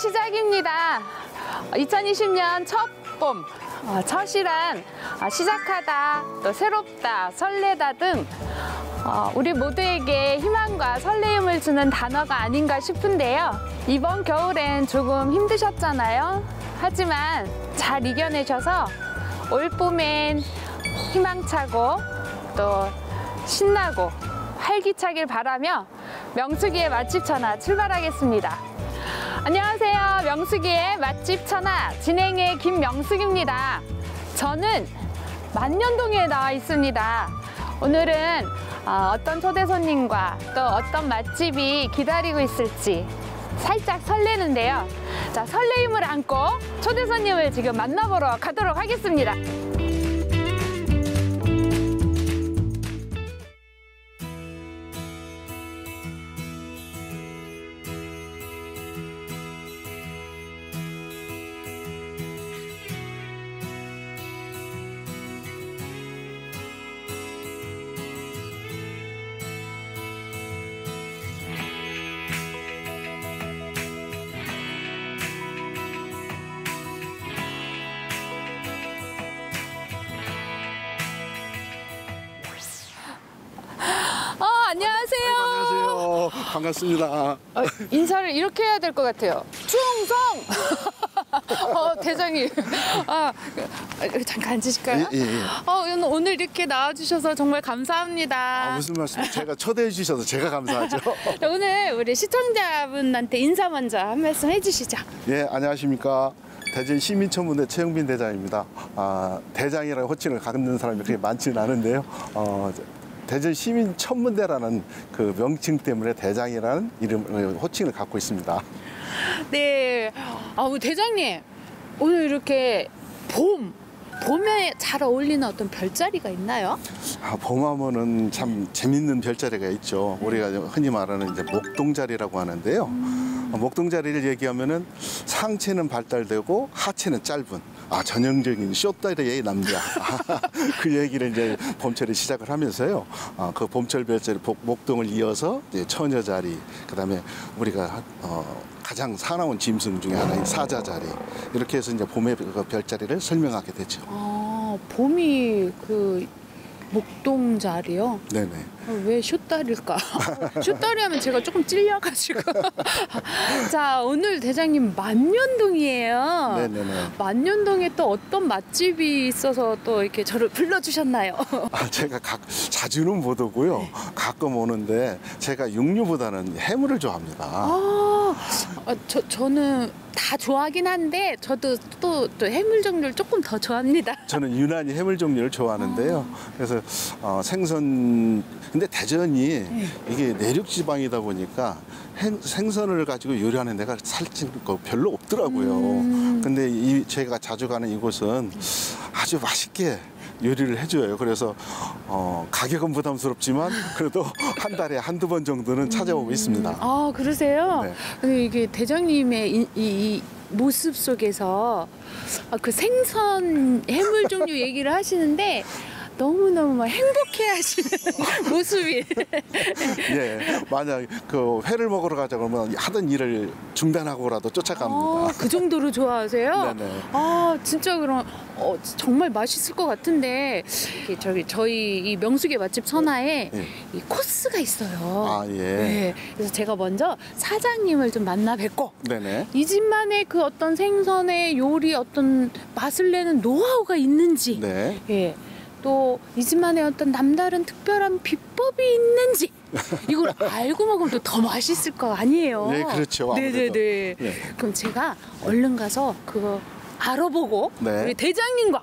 시작입니다. 2020년 첫 봄. 어, 첫이란 아, 시작하다, 또 새롭다, 설레다 등 어, 우리 모두에게 희망과 설레임을 주는 단어가 아닌가 싶은데요. 이번 겨울엔 조금 힘드셨잖아요. 하지만 잘 이겨내셔서 올 봄엔 희망차고 또 신나고 활기차길 바라며 명수기의 맛집 천하 출발하겠습니다. 안녕하세요. 명수기의 맛집 천하 진행의 김명숙입니다. 저는 만년동에 나와 있습니다. 오늘은 어, 어떤 초대 손님과 또 어떤 맛집이 기다리고 있을지 살짝 설레는데요. 자, 설레임을 안고 초대 손님을 지금 만나보러 가도록 하겠습니다. 안녕하세요. 안녕하세요. 반갑습니다. 어, 인사를 이렇게 해야 될 것 같아요. 충성! 어, 대장님. 아, 그, 잠깐 앉으실까요? 예, 예, 예. 어, 오늘- 이렇게 나와주셔서 정말 감사합니다. 아, 무슨 말씀? 제가 초대해 주셔서 제가 감사하죠. 자, 오늘 우리 시청자분한테 인사 먼저 한 말씀 해주시죠. 예, 안녕하십니까. 대전 시민천문대 최영빈 대장입니다. 아, 대장이라는 호칭을 갖는 사람이 그렇게 많지는 않은데요. 어, 대전 시민 천문대라는 그 명칭 때문에 대장이라는 이름 어, 호칭을 갖고 있습니다. 네. 아우, 대장님. 오늘 이렇게 봄, 봄에 잘 어울리는 어떤 별자리가 있나요? 아, 봄하면은 참 재밌는 별자리가 있죠. 우리가 흔히 말하는 이제 목동자리라고 하는데요. 어, 목동자리를 얘기하면은 상체는 발달되고 하체는 짧은 아 전형적인 쇼다리의 남자 그 얘기를 이제 봄철에 시작을 하면서요. 아, 그 봄철 별자리 복- 목동을 이어서 이제 처녀 자리 그다음에 우리가 어, 가장 사나운 짐승 중에 하나인 사자 자리 이렇게 해서 이제 봄의 그 별자리를 설명하게 되죠. 아, 봄이 그 목동 자리요? 네네. 어, 왜 숏다리일까? 숏다리 하면 제가 조금 찔려가지고. 자, 오늘 대장님 만년동이에요. 네네네. 만년동에 또 어떤 맛집이 있어서 또 이렇게 저를 불러주셨나요? 아, 제가 각, 자주는 못 오고요. 가끔 오는데 제가 육류보다는 해물을 좋아합니다. 아, 아, 저, 저는 다 좋아하긴 한데 저도 또, 또 해물 종류를 조금 더 좋아합니다. 저는 유난히 해물 종류를 좋아하는데요. 그래서 어, 생선 근데 대전이 이게 내륙 지방이다 보니까 행- 생선을 가지고 요리하는 데가 살짝 그 별로 없더라고요. 근데 이 제가 자주 가는 이곳은 아주 맛있게 요리를 해줘요. 그래서 어, 가격은 부담스럽지만 그래도 한 달에 한두 번 정도는 찾아오고 있습니다. 아, 그러세요? 네. 근데 이게 대장님의 이, 이- 이 모습 속에서 아, 그 생선 해물 종류 얘기를 하시는데 너무너무 막 행복해 하시는 모습이. 예, 만약 그 회를 먹으러 가자 그러면 하던 일을 중단하고라도 쫓아갑니다. 아, 그 정도로 좋아하세요? 네네. 아, 진짜 그럼 어, 정말 맛있을 것 같은데 저기 저희 이 명숙의 맛집 천하에 예. 이 코스가 있어요. 아, 예. 네, 그래서 제가 먼저 사장님을 좀 만나 뵙고 네네. 이 집만의 그 어떤 생선의 요리 어떤 맛을 내는 노하우가 있는지 네. 예. 또 이 집만의 어떤 남다른 특별한 비법이 있는지 이걸 알고 먹으면 또 더 맛있을 거 아니에요. 네, 그렇죠. 네네네. 네. 그럼 제가 얼른 가서 그거 알아보고 네. 우리 대장님과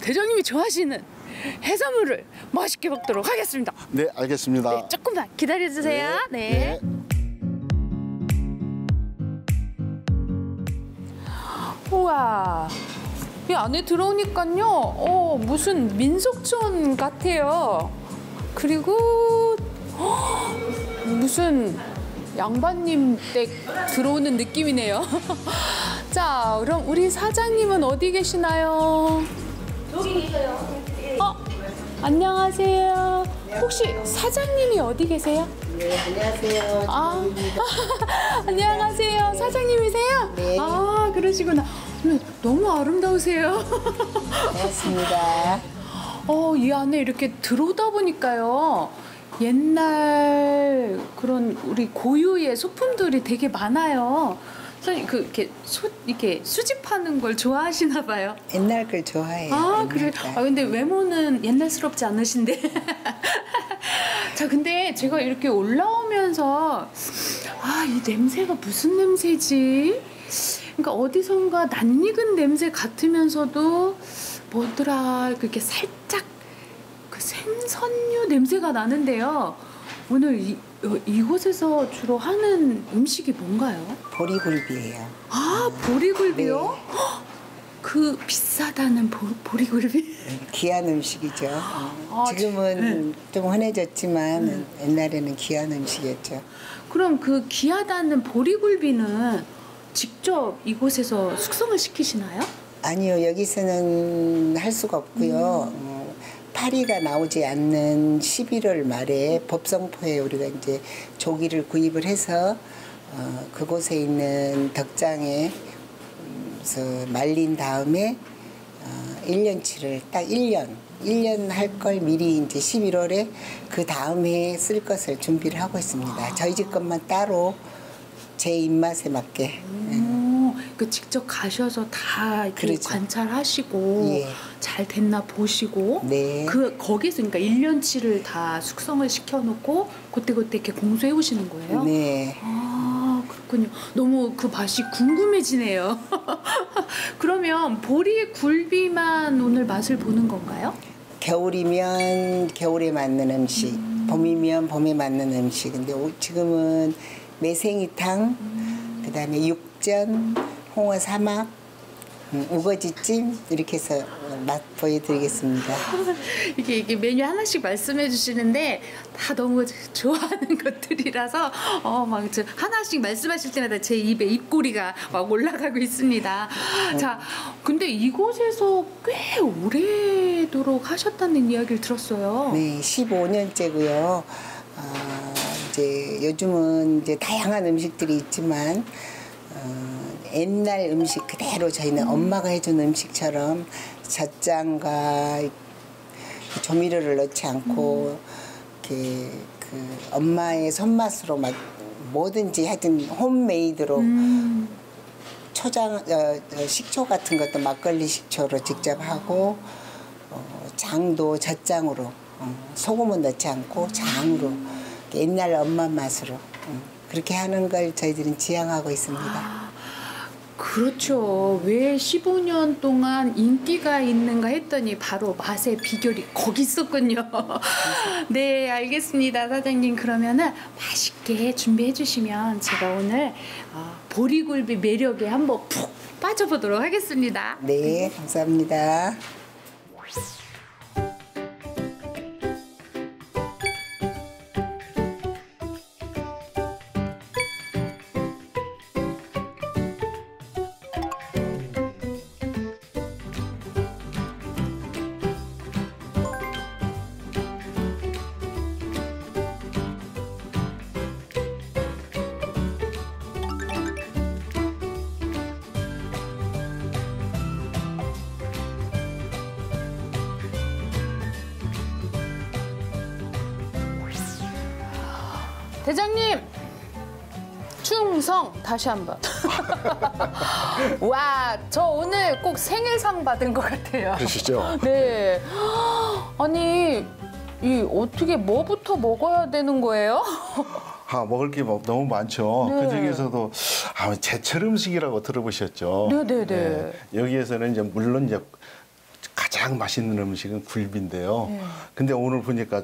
대장님이 좋아하시는 해산물을 맛있게 먹도록 하겠습니다. 네, 알겠습니다. 네, 조금만 기다려 주세요. 네. 우와. 이 안에 들어오니까요, 어, 무슨 민속촌 같아요. 그리고, 헉, 무슨 양반님 댁 들어오는 느낌이네요. 자, 그럼 우리 사장님은 어디 계시나요? 여기 계세요. 어, 안녕하세요. 혹시 사장님이 어디 계세요? 네, 안녕하세요. 아, 안녕하세요. 사장님이세요? 네. 아, 그러시구나. 근데 너무 아름다우세요. 반갑습니다. 어, 이 안에 이렇게 들어오다 보니까요. 옛날 그런 우리 고유의 소품들이 되게 많아요. 선생님, 그, 이렇게 수, 이렇게 수집하는 걸 좋아하시나 봐요. 옛날 걸 좋아해요. 아, 그래. 걸. 아, 근데 외모는 옛날스럽지 않으신데. 자, 근데 제가 이렇게 올라오면서, 아, 이 냄새가 무슨 냄새지? 그러니까 어디선가 낯익은 냄새 같으면서도 뭐더라, 그렇게 살짝 그 생선류 냄새가 나는데요. 오늘 이, 어, 이곳에서 주로 하는 음식이 뭔가요? 보리굴비예요. 아, 보리굴비요? 네. 헉, 그 비싸다는 보, 보리굴비? 귀한 음식이죠. 아, 지금은 좀 흔해졌지만 네. 옛날에는 귀한 음식이었죠. 그럼 그 귀하다는 보리굴비는 직접 이곳에서 숙성을 시키시나요? 아니요, 여기서는 할 수가 없고요. 음. 어, 파리가 나오지 않는 11월 말에 법성포에 우리가 이제 조기를 구입을 해서 어, 그곳에 있는 덕장에 말린 다음에 어, 1년치를 딱 1년, 1년 할 걸 미리 이제 11월에 그 다음 해에 쓸 것을 준비를 하고 있습니다. 저희 집 것만 따로 제 입맛에 맞게. 오, 그 직접 가셔서 다 그렇죠. 관찰하시고 예. 잘 됐나 보시고 네. 그 거기서 그러니까 1년치를 다 숙성을 시켜놓고 그때그때 이렇게 공수해 오시는 거예요? 네. 아 그렇군요. 너무 그 맛이 궁금해지네요. 그러면 보리 굴비만 오늘 맛을 보는 건가요? 겨울이면 겨울에 맞는 음식, 봄이면 봄에 맞는 음식. 근데 오- 지금은 매생이탕, 그다음에 육전, 홍어 삼합, 음, 우거지찜 이렇게 해서 어, 맛 보여드리겠습니다. 이게 이게 메뉴 하나씩 말씀해 주시는데 다 너무 좋아하는 것들이라서 어막 하나씩 말씀하실 때마다 제 입에 입꼬리가 막 올라가고 있습니다. 자, 근데 이곳에서 꽤 오래도록 하셨다는 이야기를 들었어요. 네, 15년째고요. 아, 이제 요즘은 이제 다양한 음식들이 있지만 어, 옛날 음식 그대로 저희는 엄마가 해준 음식처럼 젖장과 조미료를 넣지 않고 이렇게 그 엄마의 손맛으로 막 뭐든지 하여튼 홈메이드로 음, 초장 어, 어, 식초 같은 것도 막걸리 식초로 직접 하고 어, 장도 젖장으로 어, 소금은 넣지 않고 장으로 옛날 엄마 맛으로 어, 그렇게 하는 걸 저희들은 지향하고 있습니다. 그렇죠. 왜 15년 동안 인기가 있는가 했더니 바로 맛의 비결이 거기 있었군요. 네, 알겠습니다. 사장님. 그러면은 맛있게 준비해 주시면 제가 오늘 어, 보리굴비 매력에 한번 푹 빠져보도록 하겠습니다. 네, 감사합니다. 충성 다시 한번. 와, 저 오늘 꼭 생일상 받은 것 같아요. 그러시죠? 네. 아니 이 어떻게 뭐부터 먹어야 되는 거예요? 아, 먹을 게 뭐- 너무 많죠. 네. 그 중에서도 아, 제철 음식이라고 들어보셨죠? 네네 네. 여기에서는 이제 물론 이제 가장 맛있는 음식은 굴비인데요. 네. 근데 오늘 보니까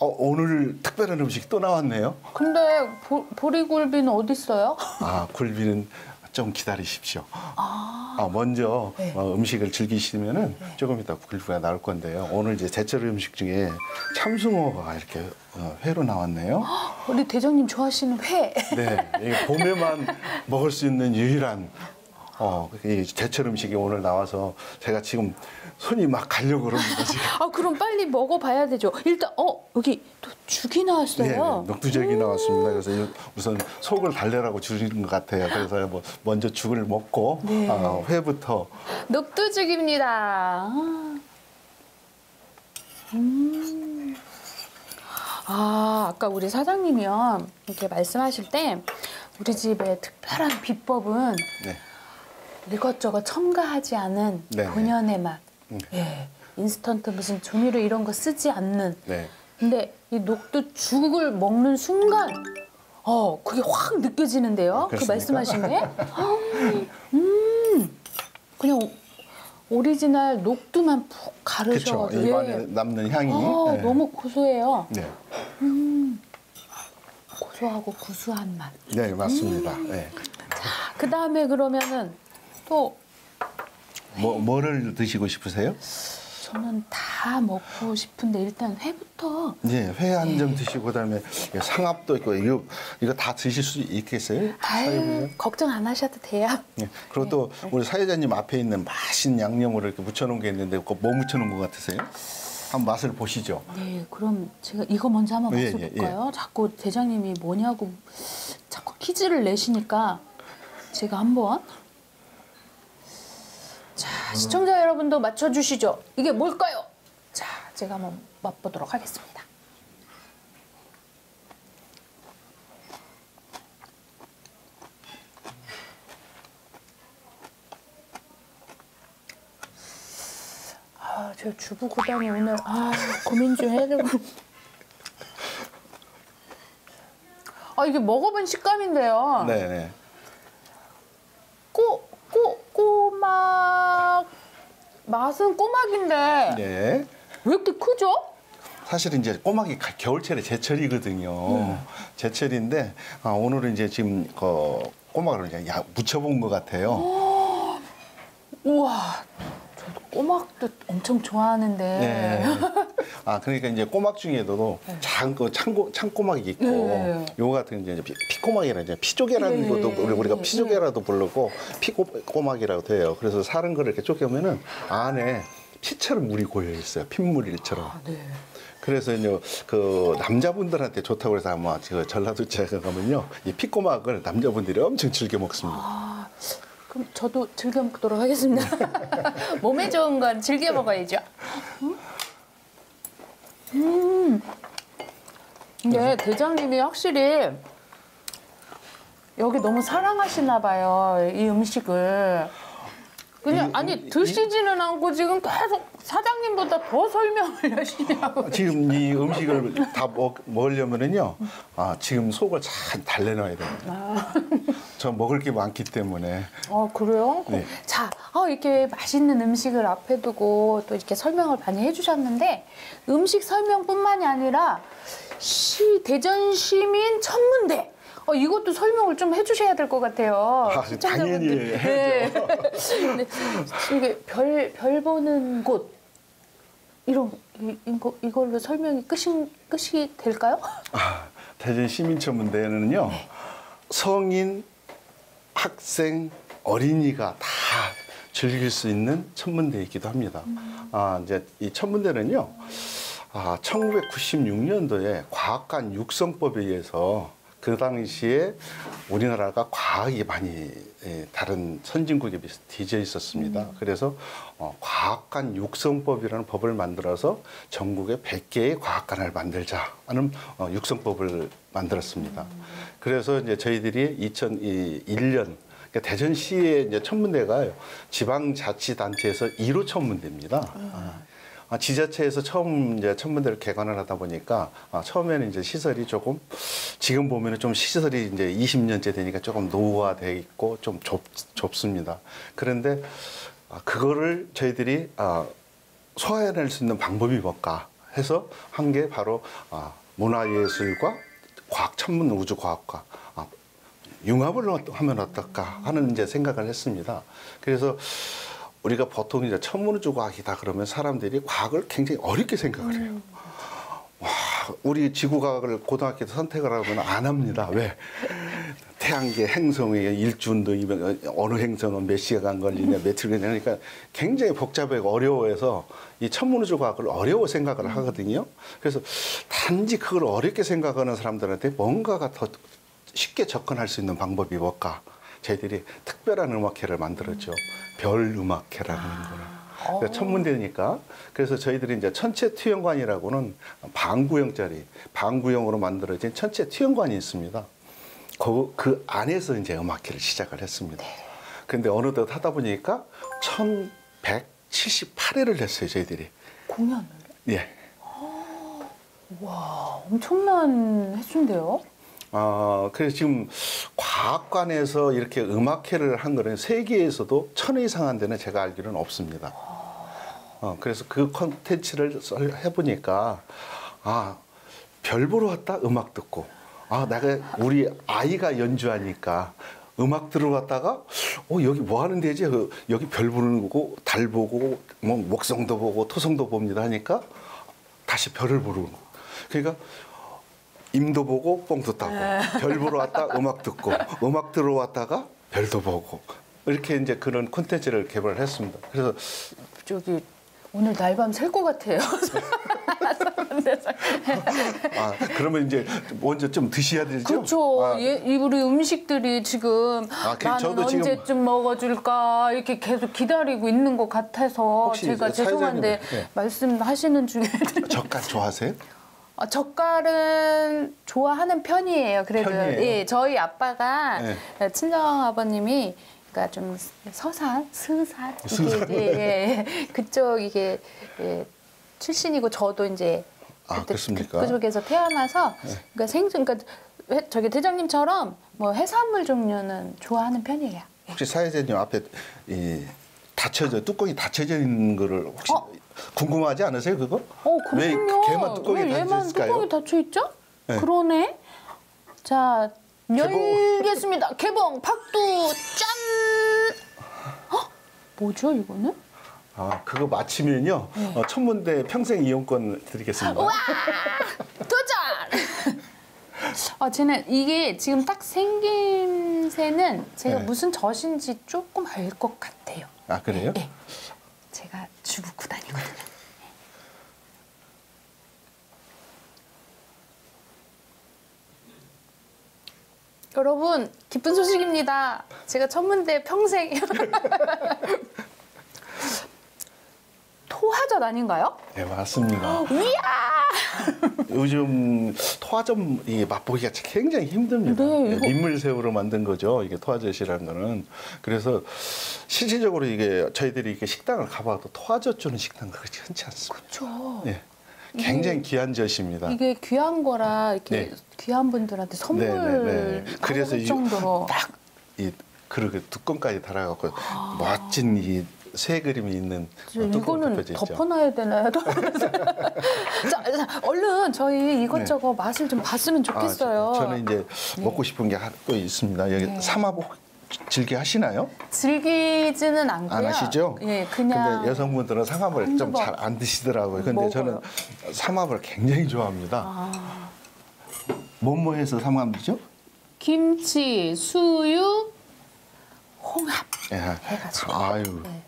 어, 오늘 특별한 음식이 또 나왔네요. 근데 보, 보리굴비는 어디 있어요? 아, 굴비는 좀 기다리십시오. 아, 먼저 네. 어, 음식을 즐기시면은 조금 이따 굴비가 나올 건데요. 오늘 이제 제철 음식 중에 참숭어가 이렇게 어, 회로 나왔네요. 우리 대장님 좋아하시는 회. 네, 이게 봄에만 먹을 수 있는 유일한 어, 이 제철 음식이 오늘 나와서 제가 지금 손이 막 가려고 그럽니다. 지금. 아 그럼 빨리 먹어봐야 되죠. 일단 어 여기 또 죽이 나왔어요. 네, 녹두죽이 나왔습니다. 그래서 이- 우선 속을 달래라고 주신 것 같아요. 그래서 뭐 먼저 죽을 먹고 네. 아, 회부터 녹두죽입니다. 아. 음. 아, 아까 우리 사장님이요. 이렇게 말씀하실 때 우리 집의 특별한 비법은 네. 이것저것 첨가하지 않은 네. 본연의 맛. 음. 예. 인스턴트 무슨 조미료 이런 거 쓰지 않는. 네. 근데 이 녹두 죽을 먹는 순간 어, 그게 확 느껴지는데요. 그 그렇습니까? 말씀하신 게. 음. 그냥 오리지널 녹두만 푹. 가르셔가지고 입안에 예. 남는 향이 어, 네. 너무 고소해요. 네. 고소하고 구수한 맛. 네, 맞습니다. 네. 그 다음에 그러면은 또 뭐 뭐를 드시고 싶으세요? 저는 다 먹고 싶은데 일단 회부터 네, 회한 점 드시고 그다음에 상압도 있고 이거 이거 다 드실 수 있겠어요? 아유? 걱정 안 하셔도 돼요. 네. 그리고 또 우리 사회자님 앞에 있는 맛있는 양념을 이렇게 묻혀놓은 게 있는데 그거 뭐 묻혀놓은 것 같으세요? 한번 맛을 보시죠. 네, 그럼 제가 이거 먼저 한번 예, 맛을 예, 볼까요? 자꾸 대장님이 뭐냐고 자꾸 퀴즈를 내시니까 제가 한번 자 시청자 여러분도 맞춰주시죠. 이게 뭘까요? 자 제가 한번 맛보도록 하겠습니다. 아, 저 주부 고단이 오늘 아 고민 좀 해야 되고. 아 이게 먹어본 식감인데요. 네, 네. 꼬, 꼬막 맛은 꼬막인데 네. 왜 이렇게 크죠? 사실 이제 꼬막이 가- 겨울철에 제철이거든요. 네. 제철인데 아, 오늘은 이제 지금 그 꼬막을 이제 야, 무쳐본 것 같아요. 우와, 저도 꼬막도 엄청 좋아하는데. 네. 아 그러니까 이제 꼬막 중에도 작은 거 창고 창꼬막이 있고 네. 요거 같은 게 이제 피- 피꼬막이라 이제 피조개라는 네. 것도 우리- 우리가 네. 피조개라도 부르고 피꼬막이라고 해요. 그래서 사는 거를 이렇게 쪼개면은 안에 피처럼 물이 고여 있어요. 핏물일처럼. 아, 네. 그래서 이제 그 남자분들한테 좋다고 해서 아마 그 전라도 지역에 가면요 이 피꼬막을 남자분들이 엄청 즐겨 먹습니다. 아, 그럼 저도 즐겨 먹도록 하겠습니다. 몸에 좋은 건 즐겨 먹어야죠. 음. 근데 대장님이 확실히 여기 너무 사랑하시나 봐요. 이 음식을. 그냥 이- 아니 이- 드시지는 않고 지금 계속 사장님보다 더 설명을 열심히 하고. 지금 이 음식을 다 먹, 먹으려면은요 아 지금 속을 잘 달래놔야 됩니다. 저 먹을 게 많기 때문에 어 그래요? 네. 자, 어, 이렇게 맛있는 음식을 앞에 두고 또 이렇게 설명을 많이 해주셨는데 음식 설명뿐만이 아니라 시 대전 시민 천문대. 어, 이것도 설명을 좀 해주셔야 될 것 같아요. 아, 당연히 해야죠. 네. 네. 이게 별, 별 보는 곳. 이런, 이, 이거, 이걸로 설명이 끝이, 끝이 될까요? 아, 대전 시민천문대는요 성인, 학생, 어린이가 다 즐길 수 있는 천문대이기도 합니다. 아 이제 이 천문대는요 아 1996년도에 과학관 육성법에 의해서 그 당시에 우리나라가 과학이 많이 예, 다른 선진국에 비해서 뒤져 있었습니다. 그래서 어, 과학관 육성법이라는 법을 만들어서 전국에 100개의 과학관을 만들자 하는 어, 육성법을 만들었습니다. 그래서 이제 저희들이 2001년 그러니까 대전시의 이제 천문대가 지방자치단체에서 1호 천문대입니다. 아. 아, 지자체에서 처음 이제 천문대를 개관을 하다 보니까 아, 처음에는 이제 시설이 조금 지금 보면은 좀 시설이 이제 20년째 되니까 조금 노후화돼 있고 좀 좁, 좁습니다. 그런데 아, 그거를 저희들이 아, 소화해낼 수 있는 방법이 뭘까 해서 한 게 바로 아, 문화예술과 과학 천문 우주과학과 아, 융합을 어- 하면 어떨까 하는 이제 생각을 했습니다. 그래서 우리가 보통 이제 천문우주과학이다 그러면 사람들이 과학을 굉장히 어렵게 생각을 해요. 와, 우리 지구과학을 고등학교 때 선택을 하면 안 합니다. 왜? 태양계 행성의 일준도 이면 어느 행성은 몇 시간 걸리냐 며칠 걸리냐 그러니까 굉장히 복잡하고 어려워해서 이 천문우주 과학을 어려워 생각을 하거든요. 그래서 단지 그걸 어렵게 생각하는 사람들한테 뭔가가 더 쉽게 접근할 수 있는 방법이 뭘까? 저희들이 특별한 음악회를 만들었죠. 별 음악회라는 거는. 그러니까 천문대니까 그래서 저희들이 이제 천체 투영관이라고는 방구형짜리 방구형으로 만들어진 천체 투영관이 있습니다. 그, 그 안에서 이제 음악회를 시작을 했습니다. 근데 어느덧 하다 보니까 1178회를 했어요, 저희들이. 공연을. 예. 와, 엄청난 횟수인데요? 아, 그래서 지금 과학관에서 이렇게 음악회를 한 거는 세계에서도 천회 이상 한 데는 제가 알기로는 없습니다. 어, 그래서 그 콘텐츠를 썰- 해보니까, 아, 별 보러 왔다? 음악 듣고. 아, 내가 우리 아이가 연주하니까 음악 들어갔다가, 어, 여기 뭐 하는 데지? 그, 여기 별 보는 거고, 달 보고, 뭐, 목성도 보고, 토성도 봅니다 하니까 다시 별을 보러 오는 거. 그러니까 임도 보고 뽕도 따고 별 보러 왔다 음악 듣고 음악 들어 왔다가 별도 보고 이렇게 이제 그런 콘텐츠를 개발을 했습니다. 그래서 저기 오늘 날밤 샐것 같아요. 아 그러면 이제 먼저 좀 드셔야 되죠? 그렇죠. 아, 예, 이 우리 음식들이 지금 아, 그 나는 저도 지금- 언제쯤 먹어줄까 이렇게 계속 기다리고 있는 것 같아서 제가 죄송한데 네. 말씀하시는 중에 젓갈 좋아하세요? 어, 젓갈은 좋아하는 편이에요. 그래도 편이에요? 예, 저희 아빠가 네. 친정 아버님이 그러니까 좀 서산, 스산 이게. 예, 예, 예. 그쪽 이게 예, 출신이고 저도 이제 아, 그렇습니까? 네. 그쪽에서 태어나서 그러니까 생선 그러니까 회- 저기 대장님처럼 뭐 해산물 종류는 좋아하는 편이에요. 혹시 사회자님 앞에 이 닫혀져 뚜껑이 닫혀져 있는 거를 혹시 어? 궁금하지 않으세요 그거? 어, 왜 그렇군요. 걔만 뚜껑이 왜 얘만 닫혀있을까요? 뚜껑이 닫혀 있죠? 네. 그러네. 자. 열겠습니다. 개봉 박두 짠. 어? 뭐죠 이거는? 아 그거 마치면요 어, 천문대 평생 이용권 드리겠습니다. 우와! 도전! 아, 쟤는 이게 지금 딱 생김새는 제가 네. 무슨 젖인지 조금 알 것 같아요. 아 그래요? 네. 제가 주부 구단이거든요. 여러분 기쁜 소식입니다. 제가 천문대 평생 토하젓 아닌가요? 네 맞습니다. 이야! 요즘 토화점 이 맛보기가 굉장히 힘듭니다. 네, 이거- 민물새우로 만든 거죠. 이게 토화젓이라는 거는. 그래서 실질적으로 이게 저희들이 이렇게 식당을 가봐도 토화젓 주는 식당 그렇지 흔치 않습니다. 그렇죠. 예. 굉장히 귀한 젓입니다. 이게 귀한 거라 이렇게 네. 귀한 분들한테 선물 네, 네, 네. 그래서 정도로 이 그렇게 뚜껑까지 달아갖고 멋진 이 새 그림이 있는 이거는. 덮어놔야 되나요? 자, 자, 얼른 저희 이것저것 맛을 좀 봤으면 좋겠어요. 아, 저- 저는 이제 먹고 싶은 게 또 있습니다. 여기 네. 삼합 혹- 즐겨 하시나요? 즐기지는 않고요. 안 하시죠? 예, 그냥 근데 여성분들은 삼합을 좀번잘안 드시더라고요. 근데 먹어요. 저는 삼합을 굉장히 좋아합니다. 아. 뭐뭐 해서 삼합이죠? 김치, 수육, 홍합. 예. 해가지고. 아유. 네.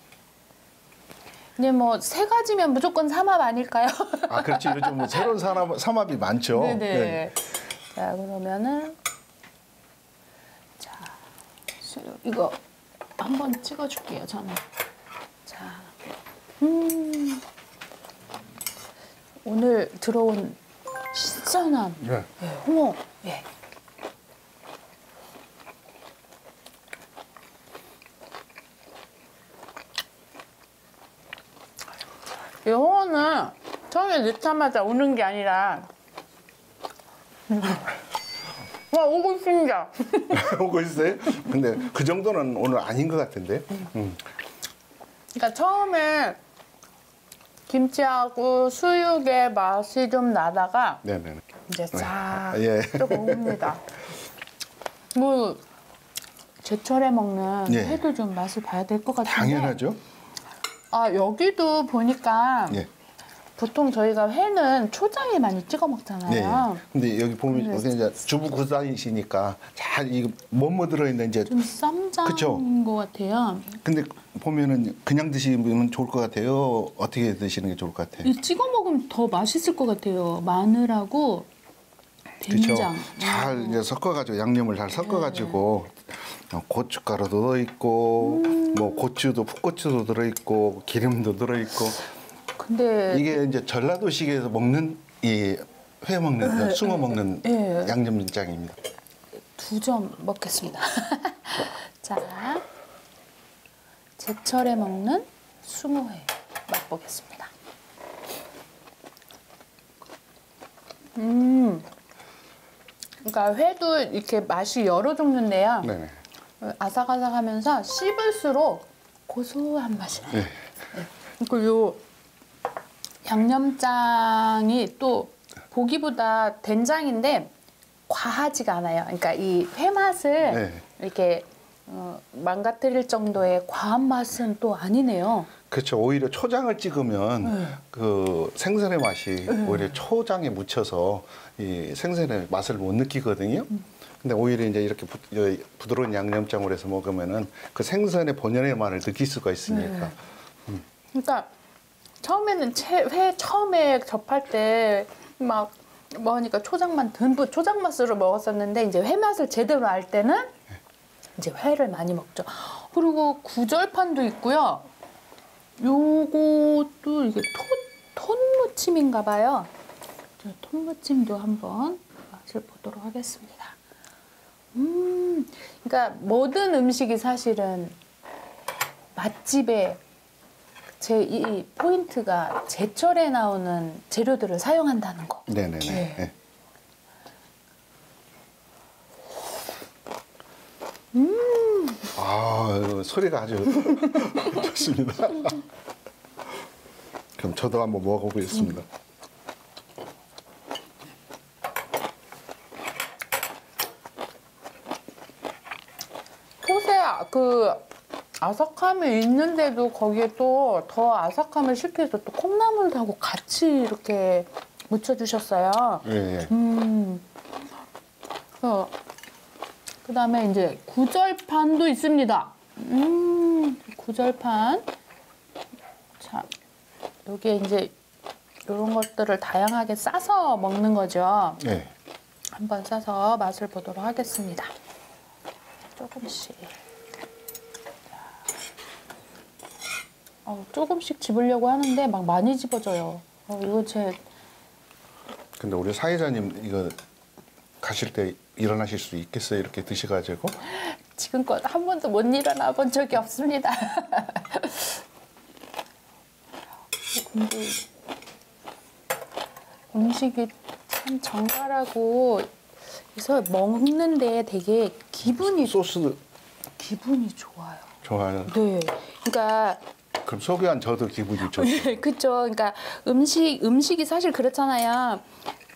이제 뭐세 가지면 무조건 삼합 아닐까요? 아, 그렇지. 요즘 뭐 새로운 삼합, 삼합이 많죠. 네네. 네. 자 그러면은 자 이거 한번 찍어줄게요 저는. 자, 음 오늘 들어온 신선한 네. 예, 홍어. 예. 이 홍어는 처음에 넣자마자 오는 게 아니라 와 오고 있습니다. 오고 있어요? 근데 그 정도는 오늘 아닌 것 같은데. 음. 그러니까 처음에 김치하고 수육의 맛이 좀 나다가 네네. 이제 싹 예. 들어옵니다. 뭐 제철에 먹는 예. 회도 좀 맛을 봐야 될 것 같은데. 당연하죠. 아 여기도 보니까 예. 보통 저희가 회는 초장에 많이 찍어 네. 먹잖아요. 근데 여기 보면 네. 여기 이제 주부 구단이시니까 잘 이거 뭐뭐 들어있나 이제 좀 쌈장인 그쵸. 것 같아요. 근데 보면은 그냥 드시면 좋을 것 같아요. 어떻게 드시는 게 좋을 것 같아요? 이 찍어 먹으면 더 맛있을 것 같아요. 마늘하고. 된장. 잘 이제 섞어가지고 양념을 잘 섞어가지고 어, 고춧가루도 넣어 있고 뭐 고추도 풋고추도 들어 있고 기름도 들어 있고 근데 이게 이제 전라도식에서 먹는 이 회 먹는 숭어 먹는 네. 양념장입니다. 두 점 먹겠습니다. 자, 제철에 먹는 숭어회 맛보겠습니다. 음, 그러니까 회도 이렇게 맛이 여러 종류인데요. 네네. 아삭아삭하면서 씹을수록 고소한 맛이 나요. 네. 그리고 요 양념장이 또 보기보다 된장인데 과하지가 않아요. 그러니까 이 회 맛을 네. 이렇게 어, 망가뜨릴 정도의 과한 맛은 또 아니네요. 그렇죠. 오히려 초장을 찍으면 네. 그 생선의 맛이 오히려 초장에 묻혀서 이 생선의 맛을 못 느끼거든요. 음. 근데 오히려 이제 이렇게 부, 여- 부드러운 양념장으로 해서 먹으면은 그 생선의 본연의 맛을 느낄 수가 있으니까. 네. 그러니까 처음에는 채, 회 처음에 접할 때 막 뭐하니까 초장만 듬뿍 초장 맛으로 먹었었는데 이제 회 맛을 제대로 알 때는 이제 회를 많이 먹죠. 그리고 구절판도 있고요. 요것도 이게 톤, 톤 무침인가 봐요. 저 톤무침도 한번 맛을 보도록 하겠습니다. 음, 그러니까 모든 음식이 사실은 맛집에 제이 포인트가 제철에 나오는 재료들을 사용한다는 거. 네네네. 네. 네. 아 소리가 아주 좋습니다. 그럼 저도 한번 먹어보겠습니다. 톳에 그 아삭함이 있는데도 거기에 또 더 아삭함을 시켜서 또 콩나물하고 같이 이렇게 묻혀주셨어요. 예, 예. 음. 어, 그 다음에 이제 구절판도 있습니다. 음, 구절판. 자, 여기에 이제 이런 것들을 다양하게 싸서 먹는 거죠. 예. 한번 싸서 맛을 보도록 하겠습니다. 조금씩. 어, 조금씩 집으려고 하는데 막 많이 집어져요. 어, 이거 제 근데 우리 사회자님 이거 가실 때 일어나실 수 있겠어요? 이렇게 드셔가지고 지금껏 한 번도 못 일어나 본 적이 없습니다. 근데 음식이 참 정갈하고 그래서 먹는데 되게 기분이 소스 기분이 좋아요. 좋아요. 네. 그러니까 그럼 소개한 저도 기분이 좋죠. 그렇죠. 그러니까 음식 음식이 사실 그렇잖아요.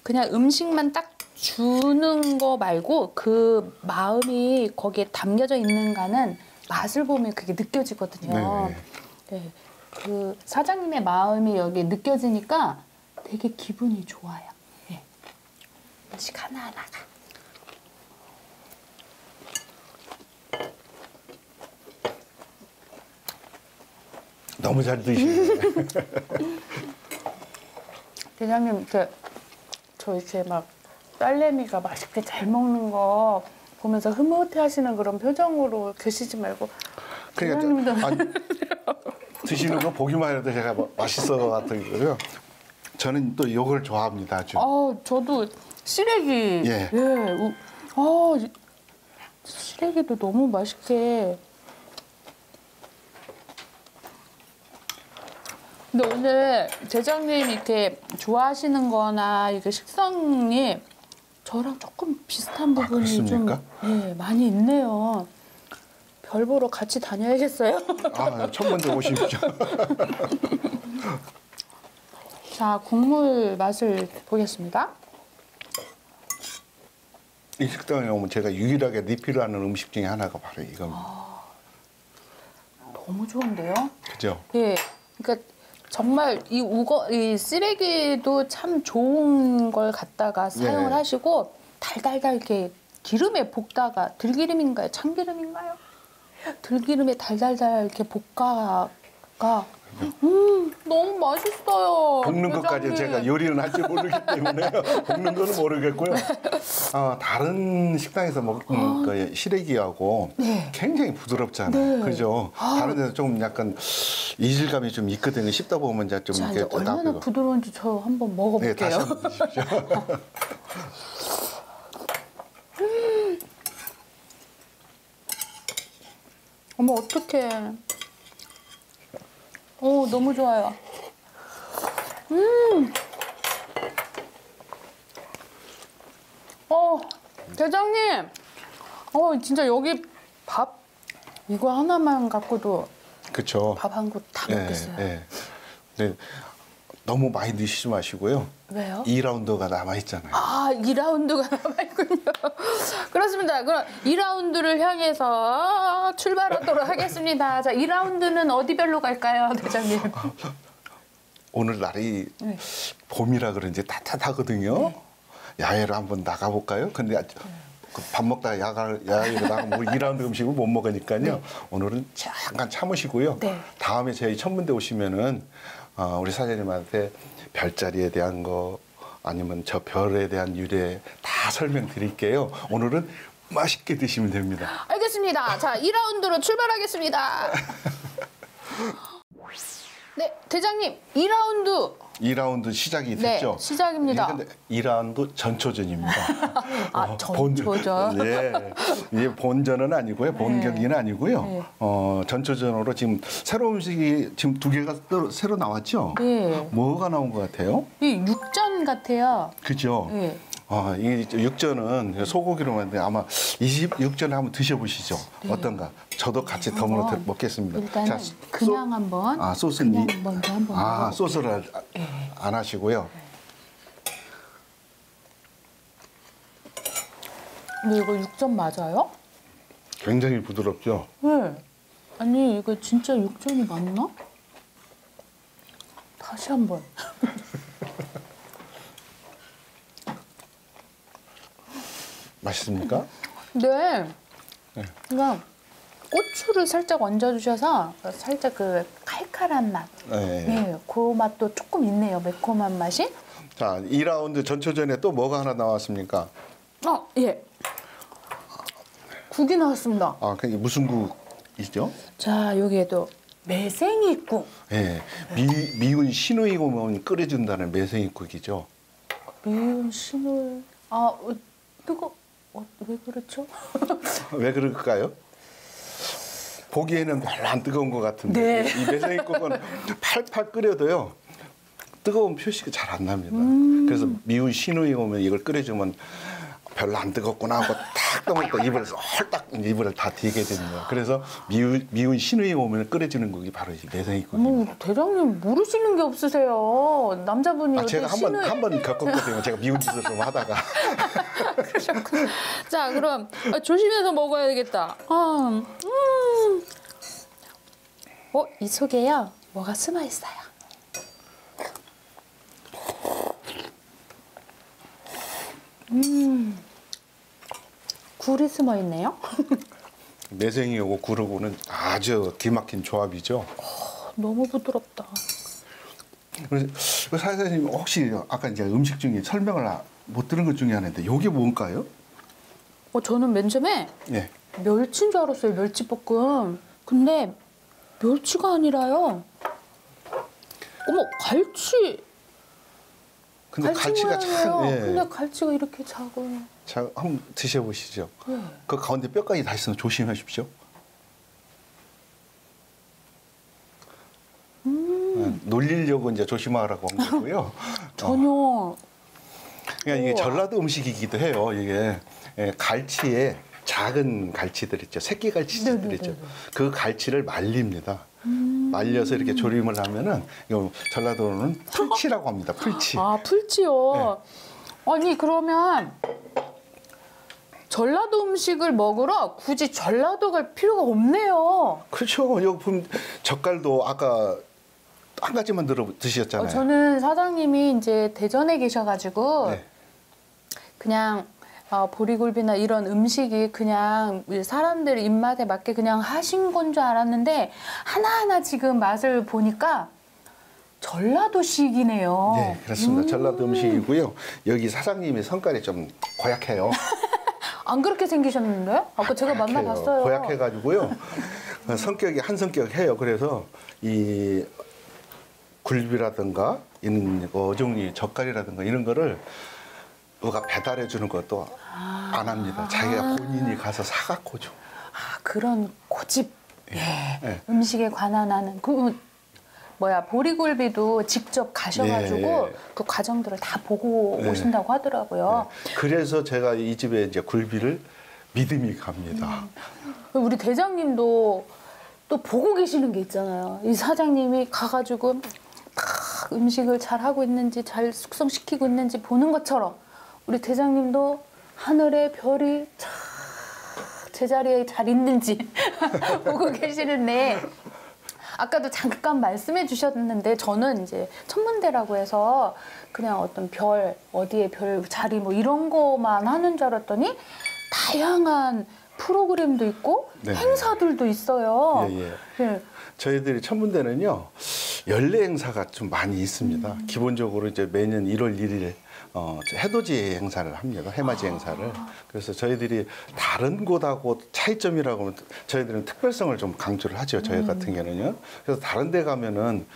그냥 음식만 딱 주는 거 말고 그 마음이 거기에 담겨져 있는가는 맛을 보면 그게 느껴지거든요. 네네. 네. 그 사장님의 마음이 여기 느껴지니까 되게 기분이 좋아요. 네. 음식 하나하나가. 너무 잘 드시네. 대장님 이렇게 저 이렇게 막 딸내미가 맛있게 잘 먹는 거 보면서 흐뭇해 하시는 그런 표정으로 계시지 말고 그러니까 저- 아니, 드시는 거 보기만 해도 제가 뭐 맛있어 같은 거고요. 저는 또 이걸 좋아합니다. 아주. 아 저도 시래기 예. 우- 아 이- 시래기도 너무 맛있게 근데 오늘 대장님 이렇게 좋아하시는 거나 이게 식성이 저랑 조금 비슷한 부분이 좀 그렇습니까? 예, 많이 있네요. 별 보러 같이 다녀야겠어요. 아, 첫 번째 오십시오. 자, 국물 맛을 보겠습니다. 이 식당에 오면 제가 유일하게 리필하는 음식 중에 하나가 바로 이겁니다. 너무 좋은데요? 그죠? 예. 그러니까 정말 이 우거 이 쓰레기도 참 좋은 걸 갖다가 사용을 네. 하시고 달달달 이렇게 기름에 볶다가 들기름인가요? 참기름인가요? 들기름에 달달달 이렇게 볶아가 음 너무 맛있어요. 볶는 것까지. 제가 요리는 할줄 모르기 때문에 볶는 거는 모르겠고요. 아, 다른 식당에서 먹는 그 시래기하고 네. 굉장히 부드럽잖아요. 네. 그죠? 다른 데서 좀 약간 이질감이 좀 있거든요. 씹다 보면 이제 좀 자 이렇게 얼마나 나쁘고. 부드러운지 저 한번 네, 먹어볼게요. 다시 한번 드십시오. 어머 어떡해. 오 너무 좋아요. 음. 어 대장님. 어 진짜 여기 밥 이거 하나만 갖고도 그렇죠. 밥한 그릇 다 먹겠어요. 예. 네. 너무 많이 드시지 마시고요. 왜요? 2라운드가 남아 있잖아요. 아, 2라운드가 남아있군요. 그렇습니다. 그럼 2라운드를 향해서 출발하도록 하겠습니다. 자, 2라운드는 어디별로 갈까요, 대장님? 오늘 날이 네. 봄이라 그런지 따뜻하거든요. 야외로 한번 나가볼까요? 근데 그밥 먹다가 야가, 야외로 나가면 우리 2라운드 음식을 못 먹으니까요. 오늘은 잠깐 참으시고요. 네. 다음에 저희 천문대 오시면은 어, 우리 사장님한테 별자리에 대한 거 아니면 저 별에 대한 유래 다 설명드릴게요. 오늘은 맛있게 드시면 됩니다. 알겠습니다. 자, 2라운드로 출발하겠습니다. 네, 대장님, 2라운드. 2라운드 시작이 네, 됐죠? 시작입니다. 예, 근데 2라운드 전초전입니다. 아, 어, 전초전. 네. 이게 본전은 아니고요. 본 네. 아니고요. 네. 어, 전초전으로 지금 새로운 음식이 지금 두 개가 또 새로 나왔죠? 네. 뭐가 나온 것 같아요? 이 육전 같아요. 그죠? 네. 아, 이 육전은 소고기로 만든 아마 이 집 육전을 한번 드셔보시죠. 어떤가? 저도 같이 더불어 네. 먹겠습니다. 일단은 소- 그냥 한번. 아, 소스는 그냥 이- 먼저 한번. 아. 소스를 안 하시고요. 근데 이거 육전 맞아요? 굉장히 부드럽죠? 네. 아니 이거 진짜 육전이 맞나? 다시 한번. 맛있습니까? 네. 네. 그러니까 고추를 살짝 얹어주셔서 살짝 그 칼칼한 맛. 네. 네, 그 맛도 조금 있네요. 매콤한 맛이. 자, 2라운드 전초전에 또 뭐가 하나 나왔습니까? 어, 예. 국이 나왔습니다. 아, 그게 무슨 국이죠? 자, 여기에도 매생이국. 예. 미, 미운 오면 끓여준다는 매생이국이죠. 매운 신을. 아, 어, 뜨거. 어, 왜 그렇죠? 왜 그럴까요? 보기에는 별로 안 뜨거운 것 같은데 네. 이 매생이국은 팔팔 끓여도요 뜨거운 표시가 잘 안 납니다. 음. 그래서 미운 시누이 오면 이걸 끓여주면 별로 안 뜨겁구나 하고 탁 떠먹다 입을 헐딱 입을 다 디게 됩니다. 그래서 미운, 미운 시누이 오면 끓여주는 국이 바로 이 매생이국입니다. 어머, 대장님 모르시는 게 없으세요. 남자분이 아, 제가 어떻게 한번 신을- 한번 겪었거든요. 제가 미운 짓을 좀 하다가 그러셨구나. 자, 그럼 아, 조심해서 먹어야 되겠다. 아, 음. 어, 이 속에요. 뭐가 숨어 있어요. 음. 굴이 숨어 있네요. 매생이하고 구르고는 아주 기막힌 조합이죠. 너무 부드럽다. 그래서 그 사장님 혹시 아까 이제 음식 중에 설명을 아- 못 들은 것 중에 하나인데 이게 뭔가요? 어, 저는 맨 처음에 예. 멸치인 줄 알았어요. 멸치볶음. 근데 멸치가 아니라요. 어머, 갈치. 근데 갈치 갈치가 참. 예. 근데 갈치가 이렇게 작아요. 자, 한번 드셔보시죠. 네. 그 가운데 뼈까지 다 있으면 조심하십시오. 음. 네, 놀리려고 이제 조심하라고 한 거고요. 전혀 그러니까 이게. 전라도 음식이기도 해요. 이게 예, 갈치에 작은 갈치들 있죠. 새끼 갈치들. 있죠. 그 갈치를 말립니다. 음. 말려서 이렇게 조림을 하면은 이거 전라도는 풀치라고 합니다. 풀치. 아 풀지요. 네. 아니 그러면 전라도 음식을 먹으러 굳이 전라도 갈 필요가 없네요. 그렇죠. 여기 보면 젓갈도 아까 한 가지만 들어 드셨잖아요. 어, 저는 사장님이 이제 대전에 계셔가지고 네. 그냥 어, 보리굴비나 이런 음식이 그냥 사람들 입맛에 맞게 그냥 하신 건 줄 알았는데 하나하나 지금 맛을 보니까 전라도식이네요. 네, 그렇습니다. 전라도 음식이고요. 여기 사장님이 성깔이 좀 고약해요. 안 그렇게 생기셨는데? 아까 제가 만나봤어요. 고약해가지고요. 어, 성격이 한 성격해요. 그래서 이 굴비라든가 이런 어종리 젓갈이라든가 이런 거를 누가 배달해 주는 것도 안 합니다. 자기가 본인이 가서 사갖고 줘. 아, 그런 고집. 예. 예. 음식에 관한 하는 그 뭐야 보리굴비도 직접 가셔가지고 예, 예. 그 과정들을 다 보고 예. 오신다고 하더라고요. 그래서 제가 이 집에 이제 굴비를 믿음이 갑니다. 우리 대장님도 또 보고 계시는 게 있잖아요. 이 사장님이 가가지고 딱 음식을 잘 하고 있는지 잘 숙성시키고 있는지 보는 것처럼 우리 대장님도 하늘의 별이 참 제자리에 잘 있는지 보고 계시는데 아까도 잠깐 말씀해 주셨는데 저는 이제 천문대라고 해서 그냥 어떤 별 어디에 별 자리 뭐 이런 거만 하는 줄 알았더니 다양한 프로그램도 있고 네. 행사들도 있어요. 예, 예. 예. 저희들이 천문대는요 연례 행사가 좀 많이 있습니다. 기본적으로 이제 매년 1월 1일 어, 해돋이 행사를 합니다. 해맞이 행사를. 그래서 저희들이 다른 곳하고 차이점이라고 하면 저희들은 특별성을 좀 강조를 하죠. 저희 같은 경우는요. 그래서 다른 데 가면은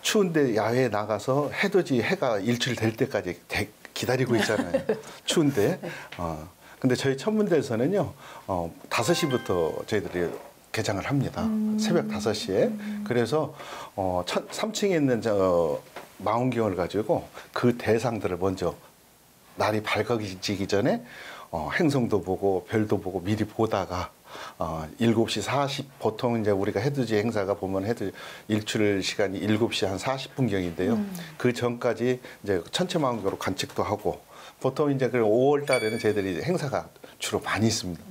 추운데 야외에 나가서 해돋이 해가 일출 될 때까지 대- 기다리고 있잖아요. 추운데. 어. 근데 저희 천문대에서는요, 어, 5시부터 저희들이 개장을 합니다. 새벽 5시에. 그래서, 어, 3층에 있는 저 망원경을 가지고 그 대상들을 먼저 날이 밝아지기 전에 어, 행성도 보고 별도 보고 미리 보다가 어, 7시 40 보통 이제 우리가 해돋이 행사가 보면 해돋이 일출 시간이 7시 한 40분 경인데요. 그 전까지 이제 천체 망원경으로 관측도 하고 보통 이제 그 5월 달에는 저희들이 행사가 주로 많이 있습니다.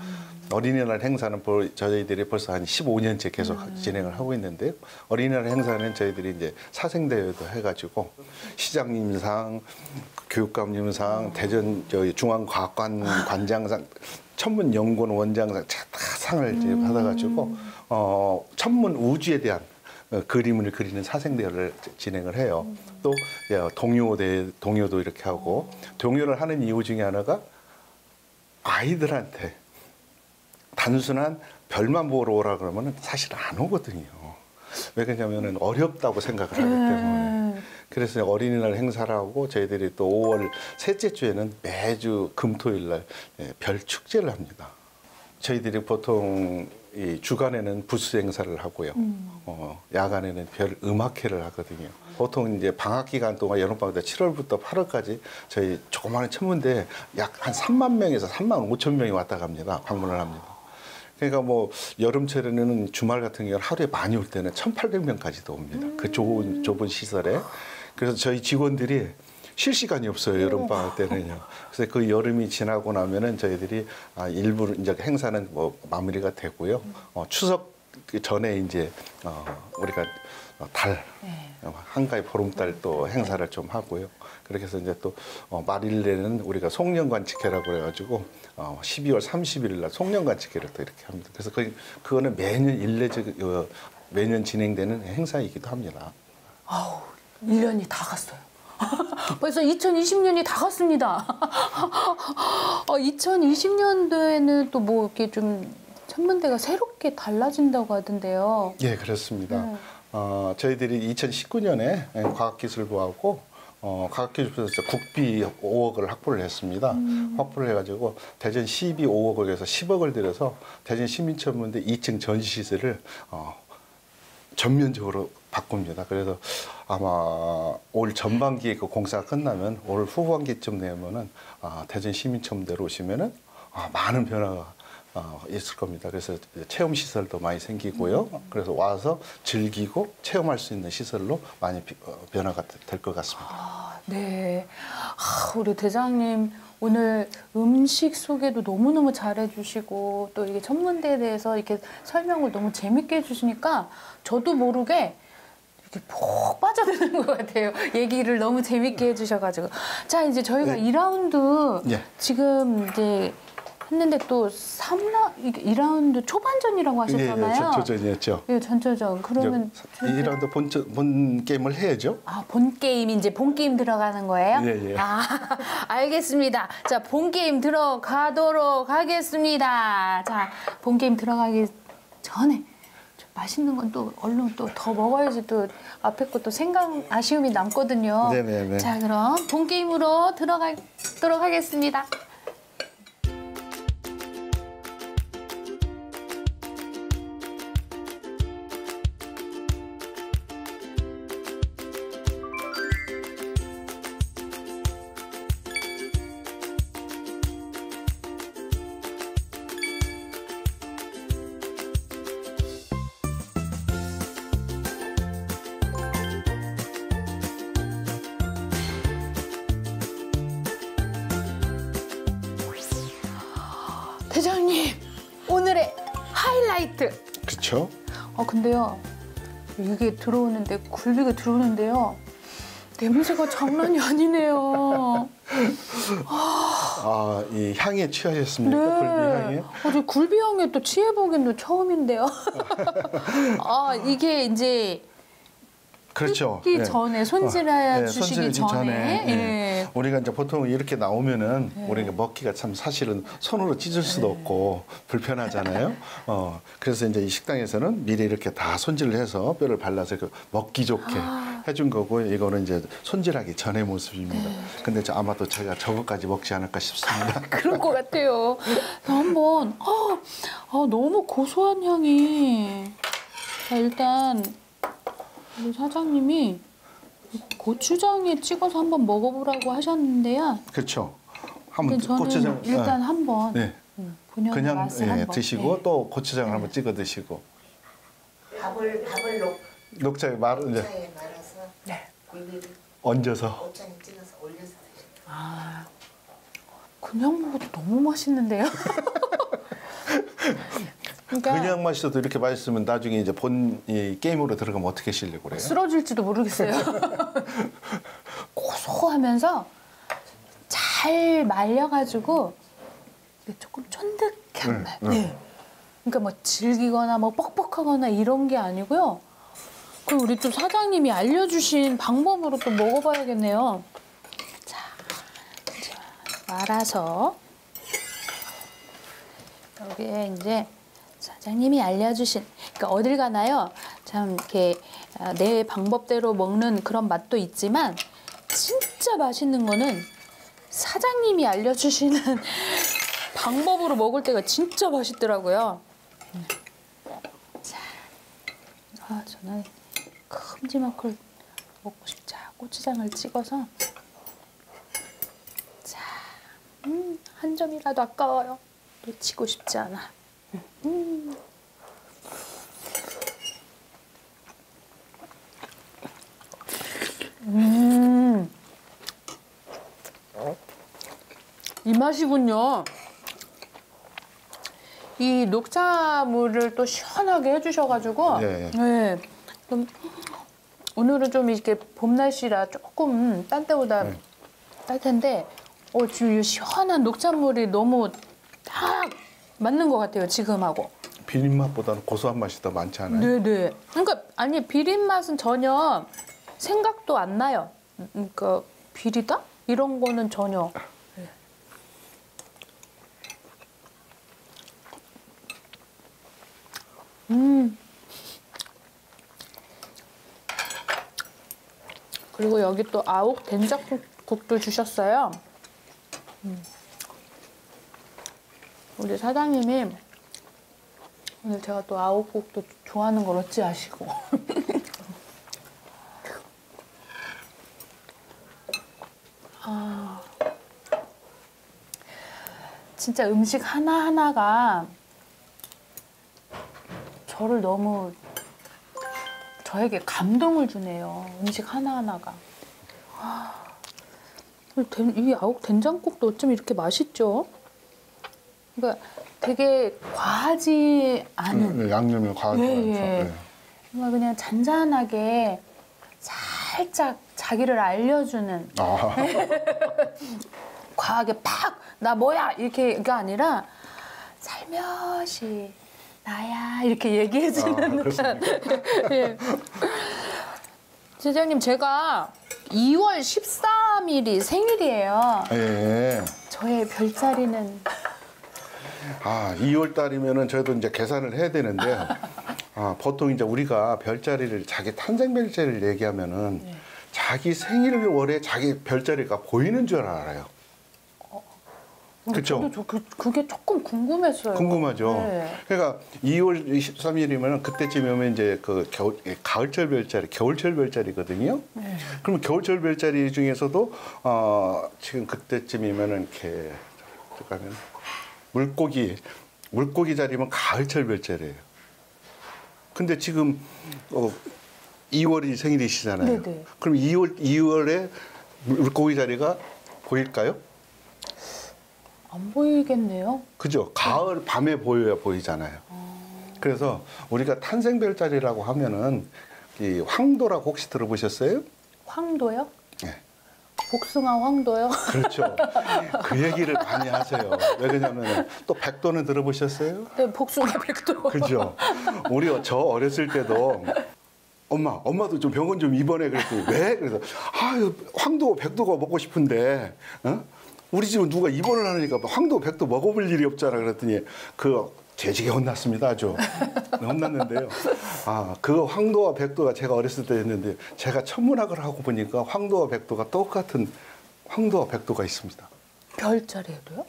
어린이날 행사는 벌- 저희들이 벌써 한 15년째 계속 진행을 하고 있는데요. 어린이날 행사는 저희들이 이제 사생대회도 해가지고 시장님상, 교육감님상, 대전 저희 중앙과학관 관장상, 천문연구원 원장상 다 상을 이제 받아가지고 어, 천문 우주에 대한 어, 그림을 그리는 사생대회를 진행을 해요. 또 예, 동요대 동요도 이렇게 하고 동요를 하는 이유 중에 하나가 아이들한테 단순한 별만 보러 오라 그러면 사실 안 오거든요. 왜 그러냐면은 어렵다고 생각을 하기 때문에. 그래서 어린이날 행사를 하고 저희들이 또 5월 셋째 주에는 매주 금토일 날 예, 별 축제를 합니다. 저희들이 보통 이 주간에는 부스 행사를 하고요. 어, 야간에는 별 음악회를 하거든요. 보통 이제 방학 기간 동안 여름방학 때 7월부터 8월까지 저희 조그마한 천문대 약한 3만 명에서 3만 5천 명이 왔다 갑니다. 방문을 합니다. 그러니까 뭐 여름철에는 주말 같은 경우는 하루에 많이 올 때는 1,800명까지도 옵니다. 그 좁은 좁은 시설에. 그래서 저희 직원들이 쉴 시간이 없어요 여름 방학 때는요. 그래서 그 여름이 지나고 나면은 저희들이 아, 일부 이제 행사는 뭐 마무리가 되고요. 어, 추석 그 전에 이제 어, 우리가 어, 달 어, 한가위 보름달 또 행사를 좀 하고요. 그렇게 해서 이제 또 어, 말일에는 우리가 송년관측회라고 그래가지고 어, 12월 30일 날 송년관측회를 또 이렇게 합니다. 그래서 그 그거는 매년 일례적 어, 매년 진행되는 행사이기도 합니다. 아우, 1년이 다 갔어요. 벌써 2020년이 다 갔습니다. 어, 2020년도에는 또 뭐 이렇게 좀 천문대가 새롭게 달라진다고 하던데요. 예, 그렇습니다. 네. 어, 저희들이 2019년에 과학기술부하고 어, 과학기술부에서 국비 5억을 확보를 했습니다. 확보를 해가지고 대전 시비 5억을 해서 10억을 들여서 대전 시민천문대 2층 전시시설을 어, 전면적으로 바꿉니다. 그래서 아마 올 전반기에 그 공사가 끝나면 올 후반기쯤 되면은 아, 대전 시민천문대로 오시면은 아, 많은 변화가 어, 있을 겁니다. 그래서 체험 시설도 많이 생기고요. 그래서 와서 즐기고 체험할 수 있는 시설로 많이 비- 어, 변화가 될 것 같습니다. 아, 네. 아, 우리 대장님 오늘 음식 소개도 너무너무 잘해주시고 또 이게 천문대에 대해서 이렇게 설명을 너무 재밌게 해주시니까 저도 모르게 이렇게 푹 빠져드는 것 같아요. 얘기를 너무 재밌게 해주셔가지고. 자, 이제 저희가 네. 이 2라운드 예. 지금 이제 했는데 또 3라, 2라운드 초반전이라고 하셨잖아요. 예, 예, 전초전이었죠. 예, 전초전. 그러면 이제 이 라운드 본, 본 게임을 해야죠. 아, 본 게임 이제 본 게임 들어가는 거예요? 예, 예. 아, 알겠습니다. 자, 본 게임 들어가도록 하겠습니다. 자, 본 게임 들어가기 전에 좀 맛있는 건 또 얼른 또 더 먹어야지 또 앞에 것도 생각 아쉬움이 남거든요. 네네네. 자, 그럼 본 게임으로 들어가도록 하겠습니다. 이게 들어오는데 굴비가 들어오는데요 냄새가 장난이 아니네요. 아, 이 향에 취하셨습니까? 굴비 향에? 네. 어제 굴비 향에 또 취해보긴 또 처음인데요. 아 이게 이제 그렇죠. 뜯기 전에, 손질해 예, 주시기 손질하기 전에. 예. 예. 우리가 이제 보통 이렇게 나오면은 우리가 먹기가 참 사실은 손으로 찢을 수도 네. 없고 불편하잖아요. 어, 그래서 이제 이 식당에서는 미리 이렇게 다 손질을 해서 뼈를 발라서 그 먹기 좋게 아. 해준 거고 이거는 이제 손질하기 전의 모습입니다. 네. 근데 저 아마도 제가 저것까지 먹지 않을까 싶습니다. 그럴 것 같아요. 한번 아, 아 너무 고소한 향이. 자 일단 우리 사장님이 고추장에 찍어서 한번 먹어보라고 하셨는데요. 그렇죠. 한번 저는 고추장 일단 어, 한번 네. 음, 그냥 예, 한번 드시고 네. 또 고추장을 한번 찍어 드시고 밥을 밥을 녹 녹차에 말 이제 차에 말아서 네. 얹어서 옷장에 찍어서 올려서 드시는 아, 그냥 먹어도 너무 맛있는데요. 그러니까 그냥 마셔도 이렇게 맛있으면 나중에 이제 본 이 게임으로 들어가면 어떻게 하시려고 그래요? 쓰러질지도 모르겠어요. 고소하면서 잘 말려가지고 조금 쫀득한 응, 맛. 응. 네. 그러니까 뭐 질기거나 뭐 뻑뻑하거나 이런 게 아니고요. 그 우리 또 사장님이 알려주신 방법으로 또 먹어봐야겠네요. 자, 이제 말아서 여기에 이제 사장님이 알려주신 그러니까 어딜 가나요? 참 이렇게 아, 내 방법대로 먹는 그런 맛도 있지만 진짜 맛있는 거는 사장님이 알려주시는 방법으로 먹을 때가 진짜 맛있더라고요. 음. 자, 아 저는 큼지막걸 먹고 싶자 고추장을 찍어서 자, 음, 한 점이라도 아까워요. 놓치고 싶지 않아. 음. 음. 이 맛이군요. 이 녹차물을 또 시원하게 해주셔가지고, 네. 네. 좀 오늘은 좀 이렇게 봄 날씨라 조금 딴 때보다 네. 따뜻한데, 어, 지금 이 시원한 녹차물이 너무 딱 맞는 것 같아요, 지금하고. 비린 맛보다는 고소한 맛이 더 많지 않아요? 네네. 그러니까 아니 비린 맛은 전혀 생각도 안 나요. 그러니까 비리다 이런 거는 전혀. 네. 음. 그리고 여기 또 아욱 된장국도 주셨어요. 음. 우리 사장님이 오늘 제가 또 아욱국도 좋아하는 걸 어찌 아시고. 아, 진짜 음식 하나하나가 저를 너무 저에게 감동을 주네요. 음식 하나하나가. 아, 이 아욱 된장국도 어쩜 이렇게 맛있죠? 그러니까 되게 과하지 않은 네, 양념이 과하지 예, 않죠. 예. 네. 정말 그냥 잔잔하게 살짝 자기를 알려주는 아, 과하게 팍 나 뭐야 이렇게가 아니라 살며시 나야 이렇게 얘기해주는 아. 예. 진장님 제가 2월 13일이 생일이에요. 예. 저의 별자리는 아, 2월 달이면은 저희도 이제 계산을 해야 되는데, 아, 보통 이제 우리가 별자리를 자기 탄생 별자리를 얘기하면은 자기 생일월에 자기 별자리가 보이는 줄 알아요. 그쵸? 저도 저, 그, 그게 조금 궁금했어요. 궁금하죠. 네. 그러니까 2월 23일이면 그때쯤이면 이제 그 겨울, 예, 가을철 별자리, 겨울철 별자리거든요. 네. 그러면 겨울철 별자리 중에서도 어, 지금 그때쯤이면은 이렇게 잠깐만 물고기 물고기 자리면 가을철 별자리예요. 근데 지금 어, 2월이 생일이시잖아요. 네네. 그럼 2월 2월에 물고기 자리가 보일까요? 안 보이겠네요. 그죠? 가을 밤에 보여야 보이잖아요. 그래서 우리가 탄생별자리라고 하면은 이 황도라고 혹시 들어보셨어요? 황도요? 네. 복숭아 황도요? 그렇죠. 그 얘기를 많이 하세요. 왜 그러냐면 또 백도는 들어보셨어요? 네, 복숭아 백도. 그죠? 우리 저 어렸을 때도 엄마, 엄마도 좀 병원 좀 입원해 그랬더니 왜? 그래서 아유 황도 백도가 먹고 싶은데 어? 우리 집은 누가 입원을 하니까 황도 백도 먹어볼 일이 없잖아 그랬더니 그 재지게 혼났습니다 아주 혼났는데요. 아 그 황도와 백도가 제가 어렸을 때였는데 제가 천문학을 하고 보니까 황도와 백도가 똑같은 황도와 백도가 있습니다. 별자리에도요?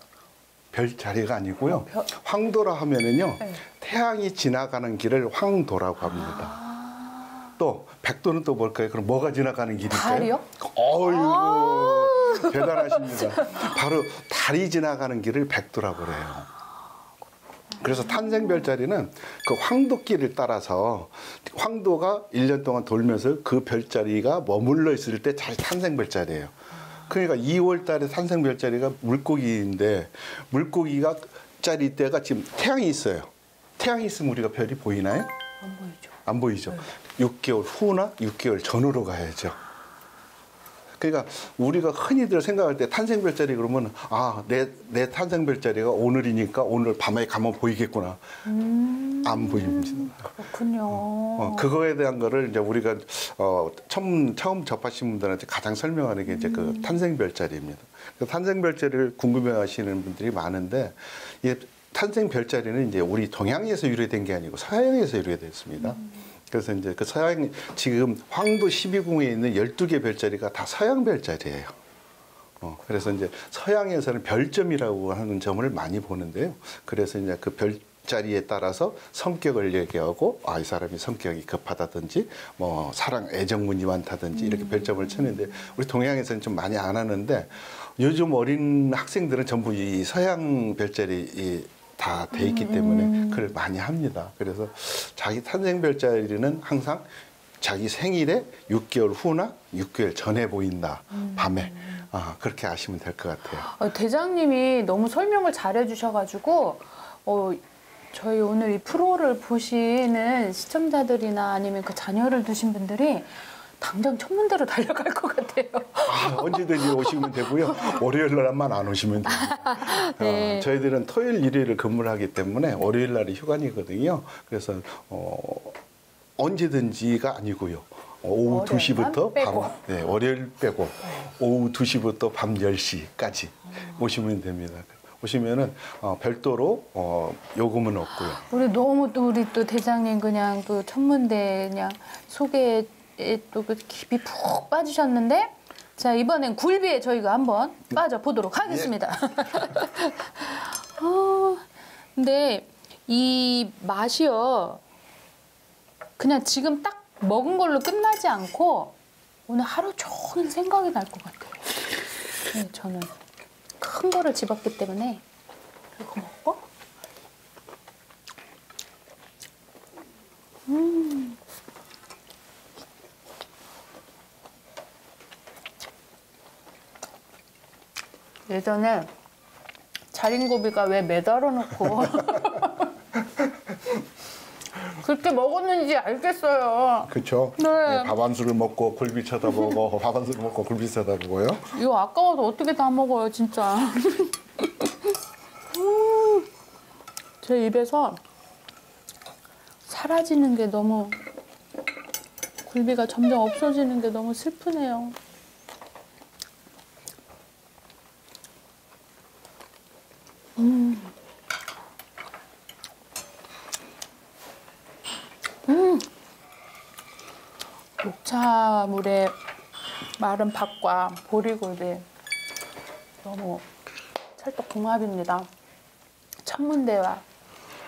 별 자리가 아니고요. 어, 별- 황도라 하면은요. 네. 태양이 지나가는 길을 황도라고 합니다. 또 백도는 또 뭘까요? 그럼 뭐가 지나가는 길일까요? 달이요? 어이구 대단하십니다. 바로 달이 지나가는 길을 백도라고 그래요. 그래서 탄생별자리는 그 황도길을 따라서 황도가 일 년 동안 돌면서 그 별자리가 머물러 있을 때 잘 탄생별자리예요. 그러니까 2월 달에 탄생별자리가 물고기인데 물고기가 짜리 때가 지금 태양이 있어요. 태양이 있으면 우리가 별이 보이나요? 안 보이죠. 안 보이죠. 6개월 후나 6개월 전으로 가야죠. 그러니까 우리가 흔히들 생각할 때 탄생별자리 그러면 아, 내, 내 탄생별자리가 오늘이니까 오늘 밤에 가면 보이겠구나. 안 보입니다. 그렇군요. 어, 그거에 대한 거를 이제 우리가 어, 처음 처음 접하신 분들한테 가장 설명하는 게 이제 그 탄생별자리입니다. 그 탄생별자리를 궁금해 하시는 분들이 많은데 이 탄생별자리는 이제 우리 동양에서 유래된 게 아니고 서양에서 유래됐습니다. 그래서 이제 그 서양 지금 황도 12궁에 있는 12개 별자리가 다 서양 별자리예요. 어, 그래서 이제 서양에서는 별점이라고 하는 점을 많이 보는데요. 그래서 이제 그 별자리에 따라서 성격을 얘기하고 아, 이 사람이 성격이 급하다든지 뭐 사랑 애정 문이 많다든지 이렇게 별점을 치는데 우리 동양에서는 좀 많이 안 하는데 요즘 어린 학생들은 전부 이 서양 별자리 다 돼 있기 때문에 그걸 많이 합니다. 그래서 자기 탄생 별자리는 항상 자기 생일에 6개월 후나 6개월 전에 보인다. 밤에. 아, 그렇게 아시면 될 것 같아요. 어, 대장님이 너무 설명을 잘해 주셔 가지고 어, 저희 오늘 이 프로를 보시는 시청자들이나 아니면 그 자녀를 두신 분들이 당장 천문대로 달려갈 것 같아요. 아, 언제든지 오시면 되고요. 월요일 날만 안 오시면 됩니다. 네. 어, 저희들은 토요일, 일요일을 근무를 하기 때문에 월요일 날이 휴관이거든요. 그래서 어, 언제든지가 아니고요. 오후 월요일만 2시부터 빼고. 밤, 네, 월요일 빼고 오후 2시부터 밤 10시까지 오시면 됩니다. 오시면은 어, 별도로 어, 요금은 없고요. 우리 너무 또 우리 또 대장님 그냥 또 천문대 그냥 소개에 또그 깊이 푹 빠지셨는데 자 이번엔 굴비에 저희가 한번 빠져 보도록 하겠습니다. 어, 근데 이 맛이요 그냥 지금 딱 먹은 걸로 끝나지 않고 오늘 하루 종일 생각이 날 것 같아요. 네, 저는 큰 거를 집었기 때문에 이거 먹고 예전에 자린고비가 왜 매달아 놓고 그렇게 먹었는지 알겠어요. 그렇죠. 네. 밥 한 술을 먹고 굴비 쳐다보고 밥 한 술을 먹고 굴비 쳐다보고요. 이거 아까워서 어떻게 다 먹어요, 진짜. 음, 제 입에서 사라지는 게 너무 굴비가 점점 없어지는 게 너무 슬프네요. 녹차물에 마른 밥과 보리굴비 너무 찰떡궁합입니다. 천문대와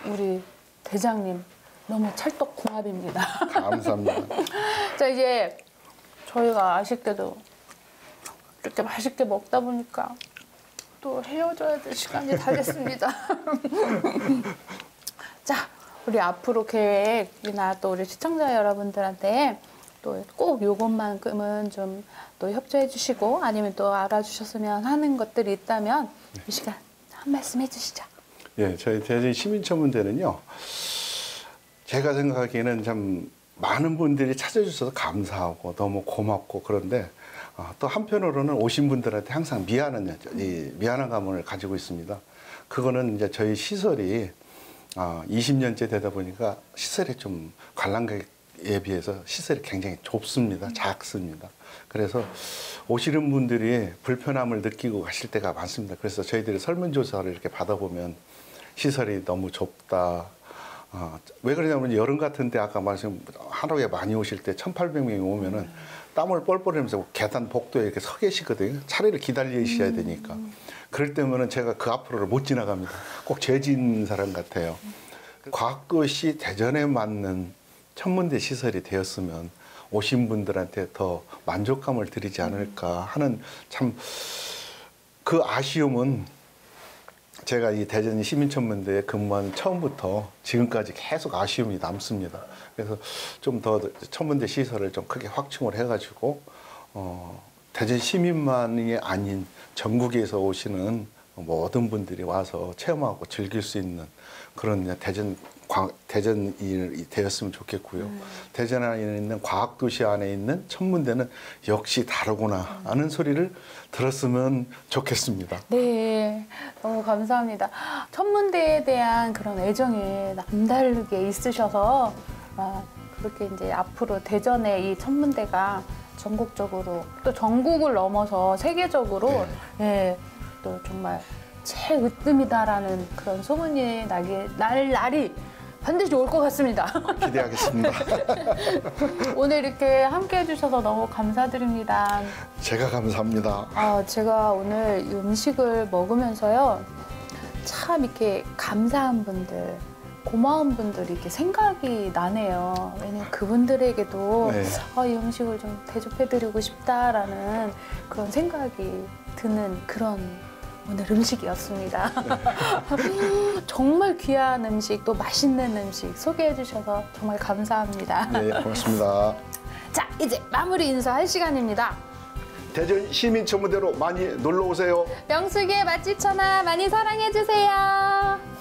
우리 대장님 너무 찰떡궁합입니다. 감사합니다. 자 이제 저희가 아쉽게도 이렇게 맛있게 먹다 보니까 또 헤어져야 될 시간이 다 됐습니다. 자 우리 앞으로 계획이나 또 우리 시청자 여러분들한테 또 꼭 요것만큼은 좀 또 협조해 주시고 아니면 또 알아주셨으면 하는 것들이 있다면 이 시간 한 말씀 해주시죠. 예, 저희 대전 시민천문대는요. 제가 생각하기에는 참 많은 분들이 찾아주셔서 감사하고 너무 고맙고 그런데 어, 또 한편으로는 오신 분들한테 항상 미안한 이 미안한 감정을 가지고 있습니다. 그거는 이제 저희 시설이 어, 20년째 되다 보니까 시설이 좀 관람객 에 비해서 시설이 굉장히 좁습니다. 작습니다. 그래서 오시는 분들이 불편함을 느끼고 가실 때가 많습니다. 그래서 저희들이 설문조사를 이렇게 받아보면 시설이 너무 좁다. 어, 왜 그러냐면 여름 같은 때 아까 말씀 하루에 많이 오실 때 1,800명이 오면은 땀을 뻘뻘 흘리면서 계단 복도에 이렇게 서 계시거든요. 차례를 기다리셔야 되니까. 그럴 때면은 제가 그 앞으로를 못 지나갑니다. 꼭 죄진 사람 같아요. 과학도시 대전에 맞는 천문대 시설이 되었으면 오신 분들한테 더 만족감을 드리지 않을까 하는 참 그 아쉬움은 제가 이 대전 시민천문대에 근무한 처음부터 지금까지 계속 아쉬움이 남습니다. 그래서 좀 더 천문대 시설을 좀 크게 확충을 해가지고 어, 대전 시민만이 아닌 전국에서 오시는 모든 분들이 와서 체험하고 즐길 수 있는 그런 대전 광, 대전이 되었으면 좋겠고요. 대전 안에 있는 과학도시 안에 있는 천문대는 역시 다르구나 하는 소리를 들었으면 좋겠습니다. 네, 너무 감사합니다. 천문대에 대한 그런 애정이 남다르게 있으셔서 아, 그렇게 이제 앞으로 대전의 이 천문대가 전국적으로 또 전국을 넘어서 세계적으로 예, 또 정말 최으뜸이다라는 그런 소문이 나게 날 날이 반드시 올 것 같습니다. 기대하겠습니다. 오늘 이렇게 함께 해주셔서 너무 감사드립니다. 제가 감사합니다. 아, 제가 오늘 이 음식을 먹으면서요. 참 이렇게 감사한 분들, 고마운 분들이 이렇게 생각이 나네요. 왜냐면 그분들에게도 네. 아, 이 음식을 좀 대접해드리고 싶다라는 그런 생각이 드는 그런 오늘 음식이었습니다. 정말 귀한 음식, 또 맛있는 음식 소개해 주셔서 정말 감사합니다. 네, 고맙습니다. 자, 이제 마무리 인사할 시간입니다. 대전 시민천문대로 많이 놀러 오세요. 명숙이의 맛집 천하 많이 사랑해 주세요.